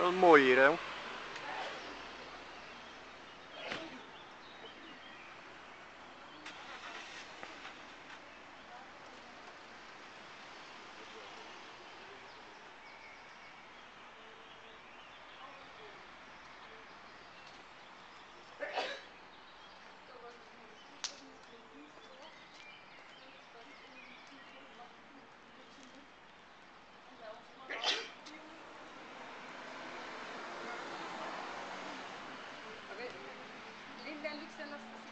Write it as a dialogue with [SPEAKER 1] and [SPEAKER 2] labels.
[SPEAKER 1] Wel mooi hier hè. se nos